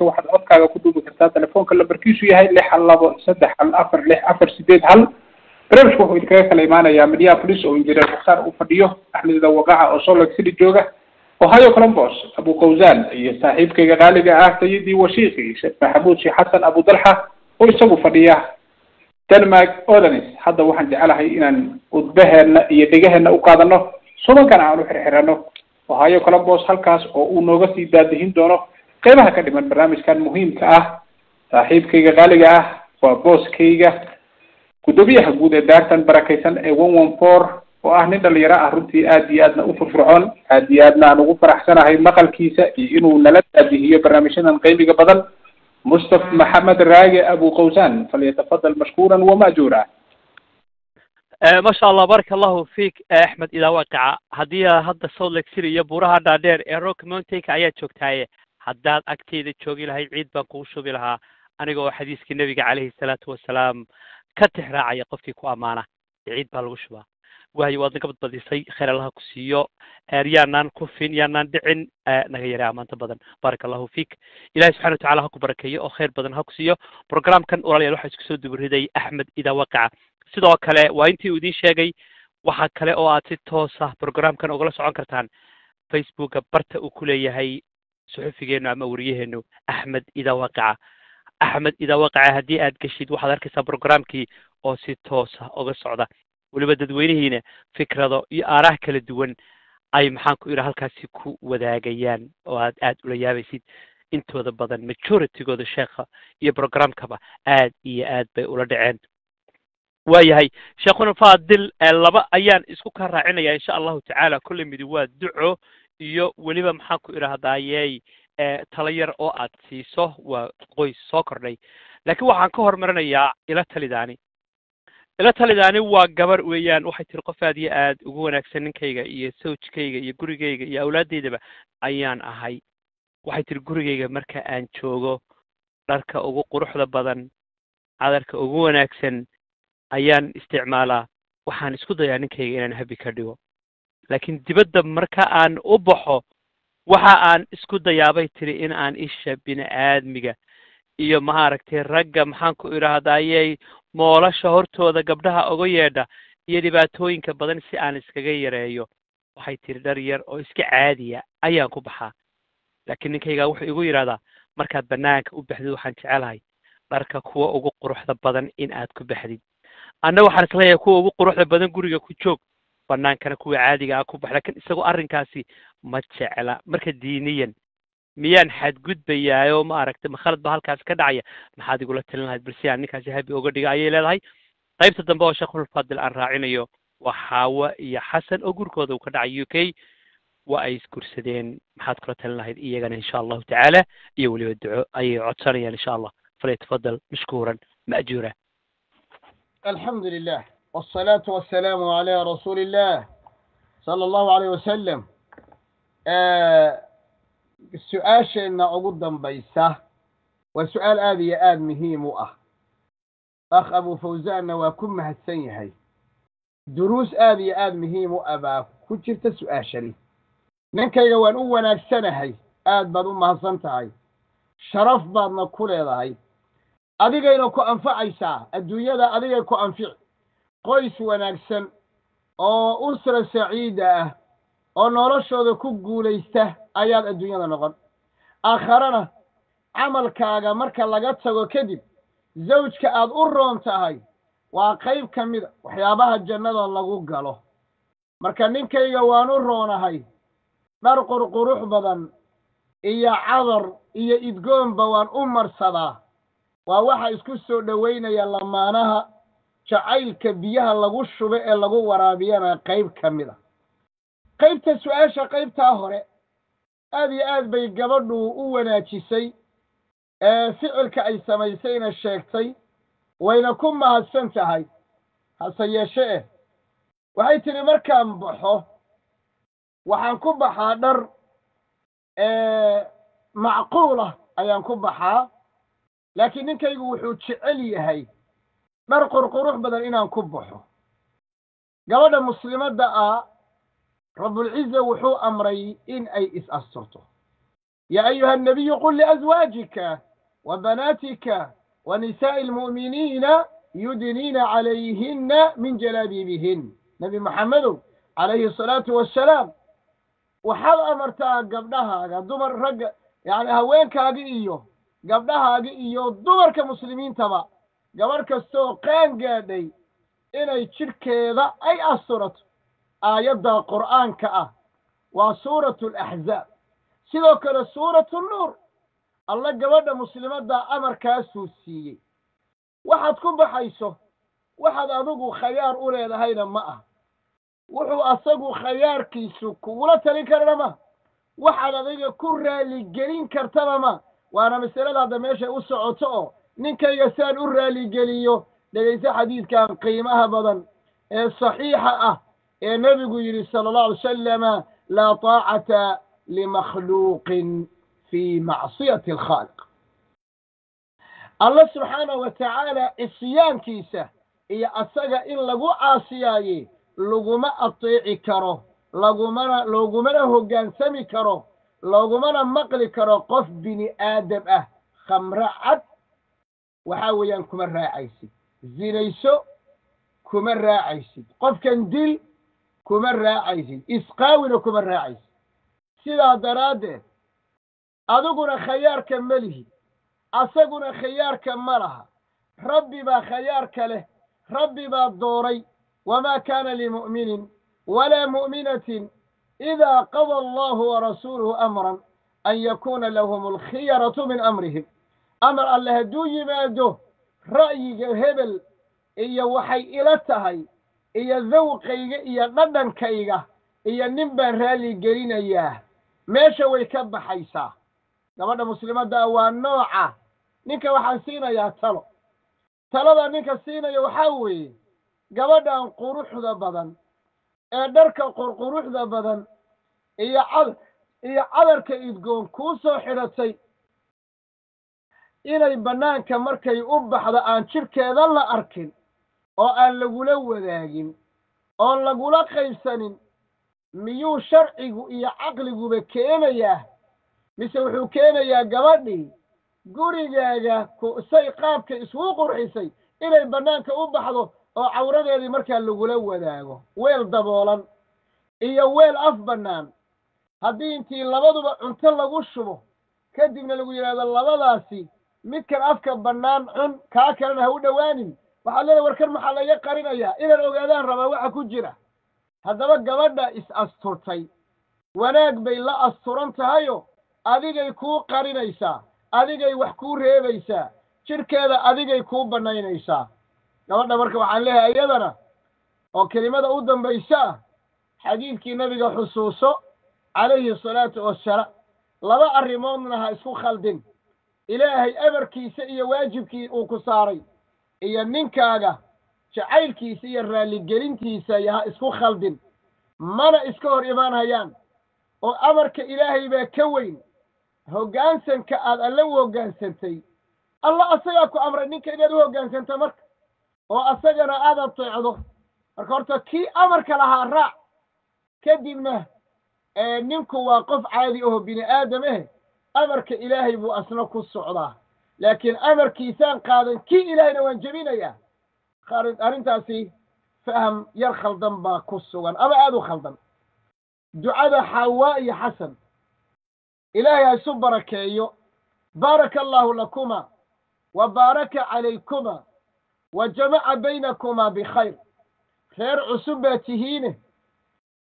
barnaamijka waxaad codkaaga ku duubi kartaa telefoonka lambarkiisu yahay lix hal labo saddex hal afar lix afar sideed hal. Barnaamijka wuxuu idinkaga kala imaanayaa minneapolis oo injineer mukhtaar uu fadhiyo axmed waqaca oo salt lake city jooga ohio columbus abu qawzan iyo saaxiibkayga qaaliga ah sayidii washiiki sheekh maxamuud sheekh xasan abu dalxa oo isagu fadhiya. Denmark odanis hadda waxaan jecelahay inaan udbaheena iyo dhegaheena u qaadano. Subankana aan u xirxirano. Ohio columbus halkaas oo uu nooga sii daadihin doono qeybaha ka dhiman barnaamijkan muhiimka ah saaxiibkayga qaaliga ah waa booskayga guddoomiyaha guud ee daartan barakaysan ee one one four oo ah nin dhalinyaro ah. Runtii aad iyo aadna u furfurcoon aad iyo aadna aan ugu faraxsanahay maqalkiisa iyo inuu nala daadihiyo barnaamijyadan qeymiga badan. Mustaf maxamed raage abu qawsan falyatafadal mashkuuran wamaajuura ma sha allah baraka allahu fiik axmed idaa waaqica haddii hadda salt lake city iyo buuraha dhaadheer ee rock mountainka ayaa joogtaaye haddaad agteyda joogi lahay ciid baan kugu shubi lahaa aniga oo xadiiskii nebiga calayhi salaatu wasalaam ka tixraacaya qofkii ku ammaana ciid baa lagu shubaa. Waayo waad naga badbadisay khayr allaha ku siiyo. Yaanaan kufin yaanaan dhicin naga yaray ammaanta badan. Baraka allahu fiik ilahi subxana watacala ha ku barakeeyo oo khayr badan ha ku siiyo. Programkan walaalayaal waxaa isku soo dubariday axmed idaa waqaca. Sidoo kale waa intii uu idiin sheegay waxa kale oo aad si toosa programkan ugala socon kartaan. Facebooka barta uu ku leeyahay suxufigeenu ama wariyaheenu axmed idaa waqaca. Axmed idaa waqaca haddii aad geshid waxaad arkaysaa programkii oo si toosa uga socda. Weliba dadweynihiina fikrado iyo aaraha kala duwan ay maxaan ku idha halkaasi ku wadaagayaan oo aad aad ula yaabaysid. Intooda badan majoritygooda sheekha iyo programkaba aad iyo aad bay ula dhaceen. Waayahay sheekhuna fadil laba ayaan isku ka raacinaya insha allahu tacaala. Kolley midi waa duco iyo weliba maxaan ku idhaahdayey tala yar oo aad siiso waa qoys soo kordhay. Laakiin waxaan ka hormarinayaa ila talidaani. Ila talidaani waa gabar weeyaan waxay tiri qof aad iyo aad ugu wanaagsan ninkayga iyo sawjkayga iyo gurigayga iyo awlaaddeydaba ayaan ahay. Waxay tiri gurigayga marka aan joogo dharka ugu quruxda badan cadarka ugu wanaagsan ayaan isticmaalaa. Waxaan isku dayaa ninkayga inaan habi ka dhigo laakiin dibadda marka aan u baxo waxa aan isku dayaabay tiri in aan isha bini aadmiga iyo maaragtay ragga maxaan ku idhaahdayey moolasha hortooda gabdhaha uga yeedha iyo dhibaatooyinka badan si aan iskaga yareeyo. Waxay tiri dhar yar oo iska caadiya ayaan ku baxaa. Laakiin ninkaygaa wuxuu igu yidhahdaa markaad bannaanka u baxdid waxaan jecelahay dharka kuwa ugu quruxda badan in aad ku baxdid. Anna waxaan is leeyahay kuwa ugu quruxda badan guriga ku joog banaankana kuwii caadiga ah ku baxda lakiin isagoo arrinkaasi ma jecla. Marka diiniyan miyaan xadgudbayaayoo ma aragta ma khalad ba halkaasi ka dhacaya? Maxaad igula talin lahayd? Bal si ninkaasi habi oga dhiga ayay leedahay. Qaybta dambe oo sheekh ulfadil aan raacinayo waa xaawa iyo xasan. Oo gurkooda uu ka dhacay u k waa ay isgursadeen. Maxaad kula talin lahayd iyagana insha allahu tacaala. Iyo weliba duco ayay codsanayaan insha allah. Falyatafadal mashkuuran ma'juura alxamdu lilah والصلاة والسلام على رسول الله صلى الله عليه وسلم su-aasheenna ugu dambaysa waa su-aal aada iyo aada muhiim u ah akh abu fawsaanna waa ku mahadsan yahay duruus aada iyo aada muhiim u ah baa ku jirta su-aashani ninkayga waan u wanaagsanahay aad baad u mahadsan tahay sharaf baadna ku leedahay adigayna ku anfacaysaa adduunyada adigay ku anfici qoys wanaagsan oo usra saciida ah oo noloshooda ku guulaysta ayaad adduunyada noqon. Aakharana camalkaaga marka laga tago kadib zawjka aad u roon tahay waa qayb ka mida waxyaabaha jannada lagu galo. Marka ninkayga waan u roonahay dhar qurqurux badan iyo cadar iyo idgoonba waan u marsadaa. Waa waxa isku soo dhowaynaya lamaanaha jacaylka biyaha lagu shubo ee lagu waraabiyana qayb ka mid a. Qaybta su'aasha qaybtaa hore aad iyo aad bay gabadhu u wanaajisay ee ficilka ay samaysayna sheegtay wayna ku mahadsan tahay hase yeeshe eh waxay tidhi markaan baxo waxaan ku baxaa dhar macquul ah ayaan ku baxaa laakiin ninkaygu wuxuu jecel yahay dhar qurqurux badan inaan ku baxo. Gabadha muslimadda ah rabulciza wuxuu amray in ay is-asturto yaa ayuha annabiyu qul liaswaajika wa banaatika wa nisaa'i almu'miniina yudiniina calayhinna min jalaabibihin nebi maxamedow calayhi asalaatu wassalaam waxaad amartaa gabdhahaaga dumar ragga yacni haweenkaagi iyo gabdhahaagi iyo dumarka muslimiintaba gabadh kastoo qaan gaadhay inay jidhkeeda ay asturato aayadda qur'aanka ah. Waa suuratu alaxzaab sidoo kale suuratu nuur. Alla gabadha muslimadda amarkaasuu siiyey. Waxaad ku baxayso waxaad adigu khayaar u leedahayna ma ah wuxuu asagu khayaarkiisu kugula talin karana ma waxaad adiga ku raaligelin kartana ma waana masalada hadda meeshay u socoto oo ninkayga saan u raaligeliyo dhegayso xadiidkan qiimaha badan ee saxiixa ah ee nebigu yidhi sala allahu alay wasalama laa taacata limakhluuqin fi macsiyati alkhaaliq alla subxaanahu wa tacaala cisyaankiisa iyo asaga in lagu caasiyaaye laguma ateeci karo lagumana loogumana hoggaansami karo loogumana maqli karo qof bini aadam ah khamro cad waxaa weeyaan kuma raacaysid. Zinayso kuma raacaysid. Qofkan dil kuma raacaysid. Isqaawina kuma raacaysid. Sidaa daraaddeed adiguna khayaarka ma lihi asaguna khayaarka ma laha. Rabbi baa khayaarka leh. Rabbi baa dooray. Wamaa kaana limu'minin walaa mu'minatin idaa qada allahu warasuuluhu amran an yakuuna lahum alkhiyaratu min amrihim amar alle hadduu yimaado ra'yiga hebel iyo waxay ila tahay iyo dawqayga iyo dhadhankayga iyo nin baan raalli gelinayaa meesha way ka baxaysaa. Gabadha muslimadda waa nooca. Ninka waxaan siinayaa talo. Talada ninka siinaya waxaa weeye gabadhan quruxda badan ee dharka qurquruxda badan iyo cad iyo cadarka idgoon kuu soo xidhatay inay bannaanka markay u baxdo aan jidhkeeda la arkin oo aan lagula wadaagin oon lagula qaybsanin miyuu sharcigu iyo caqliguba keenayaa? Mise wuxuu keenayaa gabadhii gurigaaga say qaabka isuu qurxisay inay bannaanka u baxdo oo cawradeedii markaa lagula wadaago? Weel daboolan iyo weel af bannaan. Haddii intii labaduba cunto lagu shubo kadibna lagu yidhahdo labadaasi midkan afka bannaan cun kaa kalena ha u dhowaanin waxaa leedahay warkan maxaa laga qarinayaa? Inaan ogaadaan rabaa waxa ku jira. Haddaba gabadha is asturtay. Wanaag bay la asturan tahayo adigay kuu qarinaysaa adigay wax kuu reebaysaa jidhkeeda adigay kuu bannaynaysaa. Gabadha marka waxaan leeyahay iyadana oo kelimada u dambaysa ah xadiidkii nabiga xusuuso calayhi asalaatu wassalaam laba arrimoodna ha isku khaldin ilaahay amarkiisa iyo waajibkii uu ku saaray iyo ninkaaga jacaylkiisa iyo raalligelintiisa iyo ha isku khaldin. Mana iska hor imaanhayaan oo amarka ilaahay baa ka weyn. Hoggaansanka aad alla u hoggaansantay. Alla asagaa ku amray ninka inaad u hoggaansanta marka. Oo asagana aad ateecdo marka horta kii amarka lahaa raac kadibna ninku waa qof caadi aho bini aadam eh amarka ilaahay buu asna ku socdaa. Laakiin amarkiisaan qaadan kii ilaahayna waan jebinayaa arrintaasi faham yar khaldan baa ku sugan ama aada u khaldan. Ducada xawaa iyo xasan ilaahay ha isu barakeeyo. Baaraka allaahu lakuma wa baaraka calaykuma wa jamaca baynakumaa bikhayr. Reer cusub baa tihiine.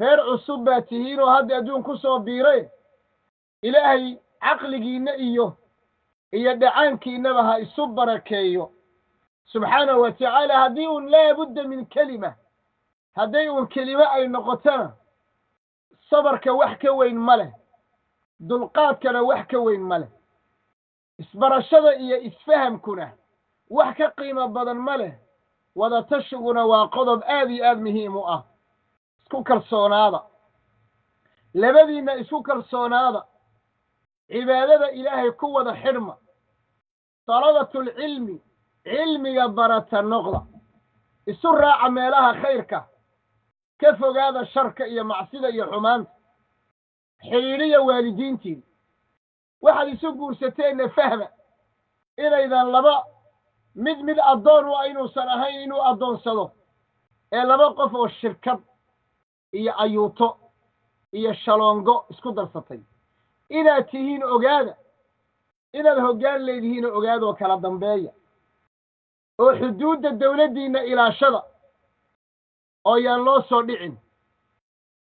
Reer cusub baa tihiin oo hadda adduun ku soo biire ilaahay caqligiinna iyo iyo dhacaankiinnaba ha isu barakeeyo. Subxaanahu wa tacaala haddii uun laabudda min kelima hadday uun kelimo ay noqotona sabarka wax ka weyn ma leh dulqaadkana wax ka weyn ma leh isbarashada iyo isfahamkuna wax ka qiimo badan ma leh wadatashyiguna waa qodob aad iyo aad muhiim u ah. Isku kalsoonaada. Labadiinna isku kalsoonaada cibaadada ilaahay ku wada xidhma dalabatulcilmi cilmiga barata noqda. Isu raaca meelaha khayrka. Ka fogaada sharka iyo macsida iyo xumaanta. Xidhiidhiya waalidiintiin. Waxaad isu guursateenna fahma. Inaydan laba mid mid addoon u ah inuusan ahayn inuu addoonsado. Ee laba qof oo shirkad iyo ayuuto iyo shaloongo isku darsatay inaad tihiin ogaada inaad hoggaan leedihiinoo ogaada oo kala dambeeya. Oo xuduudda dawladdiinna ilaashada oo yaan loo soo dhicin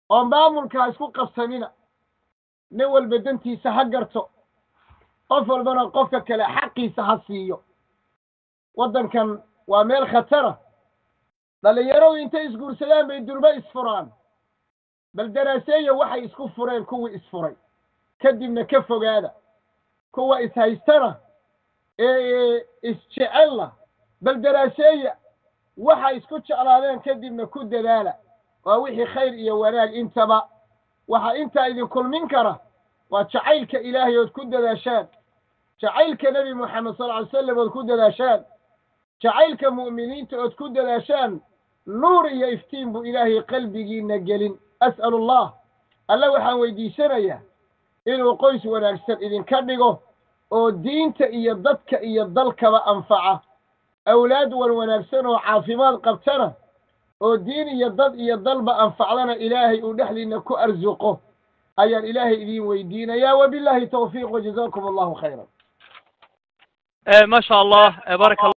oo maamulkaa isku qabsanina nin walba dantiisa ha garto qof walbana qofka kale xaqiisa ha siiyo. Waddankan waa meel khatara. Dhallinyaradu intay isguursadaan bay durbo isfuraan bal daraaseeya waxay isku fureen kuwii isfuray kadibna ka fogaada. Kuwa ishaystana ee isjecella bal daraaseeya waxay isku jeclaadeen kadibna ku dadaala. Waa wixii khayr iyo wanaag intaba. Waxaa intaa idin kulmin kara waa jacaylka ilaahay ood ku dadaashaan jacaylka nebi moxamed sal ly slam ood ku dadaashaan jacaylka mu'miniinta ood ku dadaashaan nuur iyo iftiin buu ilaahay qalbigiinna gelin. As'alu allah alle waxaan weydiisanayaa inuu qoys wanaagsan idinka dhigo oo diinta iyo dadka iyo dalkaba anfaca. Awlaad wan wanaagsan oo caafimaad qabtana oo diin iyo dad iyo dalba anfacdana ilaahay uu dhexdiinna ku arsuqo ayaan ilaahay idiin weydiinayaa. Wabilaahi tawfiiq wajazaakum allahu khayran. Eh, masha allah eh, barak